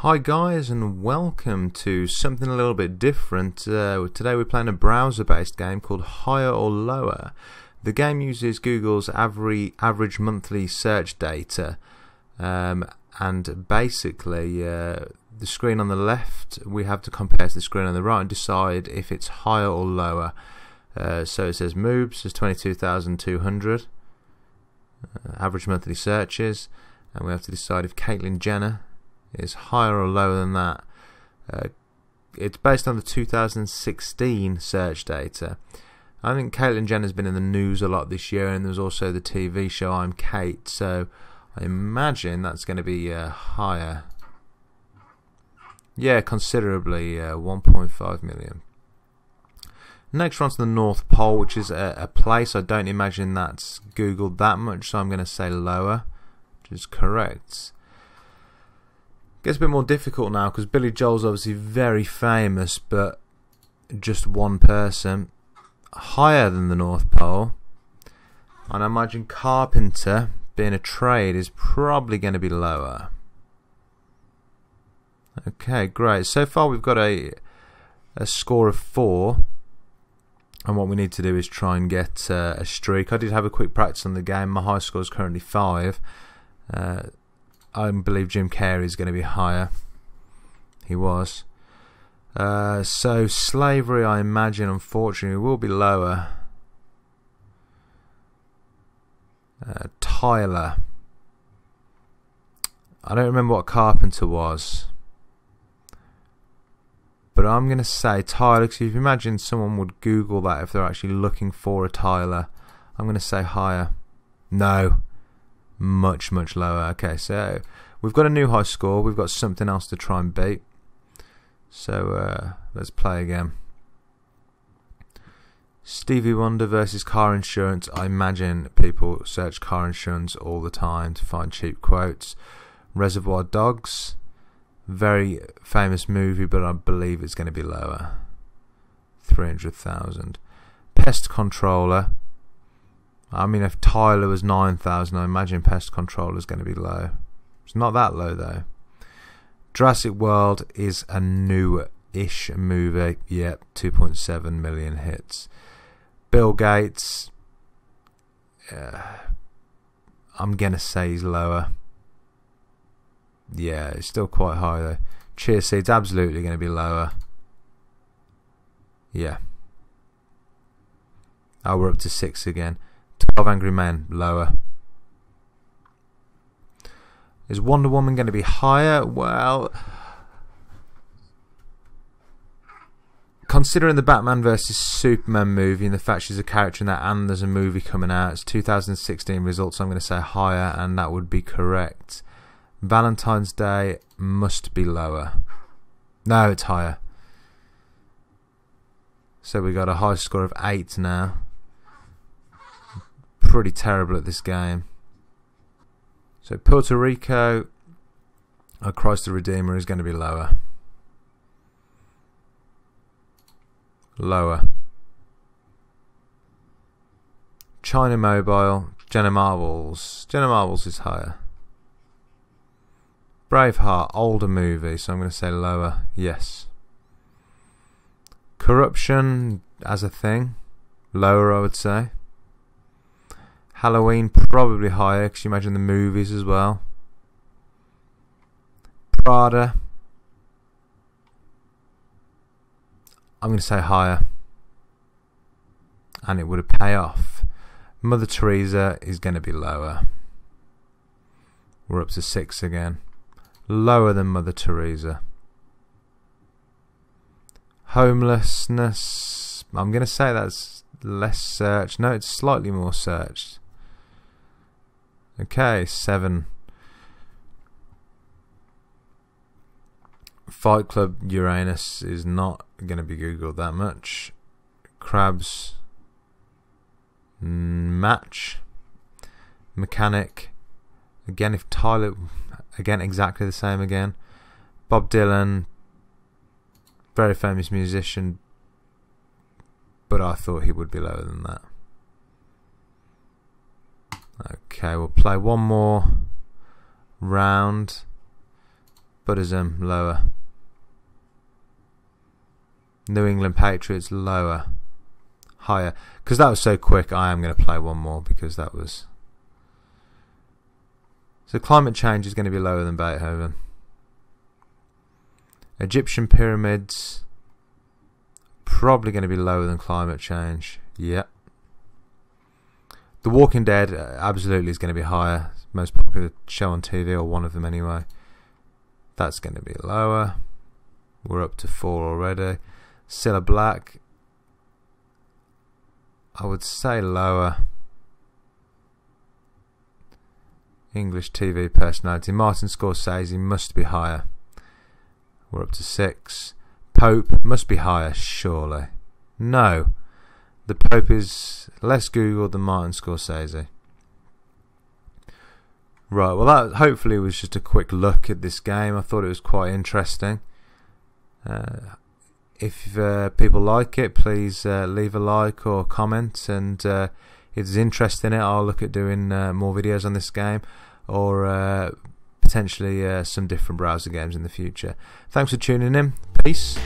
Hi guys and welcome to something a little bit different. Uh, today we're playing a browser based game called Higher or Lower. The game uses Google's average, average monthly search data um, and basically uh, the screen on the left we have to compare to the screen on the right and decide if it's higher or lower. Uh, so it says moves is 22,200 uh, average monthly searches and we have to decide if Caitlyn Jenner is higher or lower than that. Uh, it's based on the 2016 search data. I think Caitlyn Jenner's been in the news a lot this year, and there's also the TV show I'm Cait, so I imagine that's going to be uh, higher. Yeah, considerably, uh, 1.5 million. Next, we're on to the North Pole, which is a, a place I don't imagine that's googled that much, so I'm going to say lower, which is correct. Gets a bit more difficult now because Billy Joel's obviously very famous, but just one person. Higher than the North Pole. And I imagine carpenter, being a trade, is probably going to be lower. Okay, great. So far we've got a a score of four. And what we need to do is try and get uh, a streak. I did have a quick practice on the game. My high score is currently five. Uh, I believe Jim Carrey is going to be higher. He was. Uh, so slavery, I imagine, unfortunately, will be lower. Uh, Tyler. I don't remember what Carpenter was. But I'm going to say Tyler, because if you imagine someone would Google that if they're actually looking for a Tyler, I'm going to say higher. No much, much lower. Okay, so we've got a new high score. We've got something else to try and beat. So uh, let's play again. Stevie Wonder versus car insurance. I imagine people search car insurance all the time to find cheap quotes. Reservoir Dogs. Very famous movie, but I believe it's going to be lower. 300,000. Pest Controller. I mean, if Tyler was 9,000, I imagine Pest Control is going to be low. It's not that low, though. Jurassic World is a new-ish movie. Yep, 2.7 million hits. Bill Gates, uh, I'm going to say he's lower. Yeah, it's still quite high, though. Chia Seed's absolutely going to be lower. Yeah. Oh, we're up to six again. 12 Angry Men, lower. Is Wonder Woman going to be higher? Well, considering the Batman versus Superman movie and the fact she's a character in that and there's a movie coming out, it's 2016 results, I'm going to say higher, and that would be correct. Valentine's Day must be lower. No, it's higher. So we got a high score of 8 now pretty terrible at this game. So Puerto Rico, oh Christ the Redeemer is going to be lower. Lower. China Mobile, Jenna Marbles. Jenna Marbles is higher. Braveheart, older movie, so I'm going to say lower. Yes. Corruption as a thing, lower I would say. Halloween probably higher because you imagine the movies as well. Prada. I'm going to say higher. And it would pay off. Mother Teresa is going to be lower. We're up to six again. Lower than Mother Teresa. Homelessness. I'm going to say that's less searched. No, it's slightly more searched. Okay, seven. Fight Club Uranus is not going to be googled that much. Crabs match mechanic again if Tyler again exactly the same again Bob Dylan very famous musician but I thought he would be lower than that Okay, we'll play one more round. Buddhism lower. New England Patriots lower. Higher. Because that was so quick, I am going to play one more because that was. So climate change is going to be lower than Beethoven. Egyptian pyramids probably going to be lower than climate change. Yep. The Walking Dead uh, absolutely is going to be higher. Most popular show on TV, or one of them anyway. That's going to be lower. We're up to four already. Cilla Black. I would say lower. English TV personality. Martin Scorsese must be higher. We're up to six. Pope must be higher, surely. No. The Pope is less Googled than Martin Scorsese. Right, well, that hopefully was just a quick look at this game. I thought it was quite interesting. Uh, if uh, people like it, please uh, leave a like or comment. And uh, if there's interest in it, I'll look at doing uh, more videos on this game or uh, potentially some different browser games in the future. Thanks for tuning in. Peace.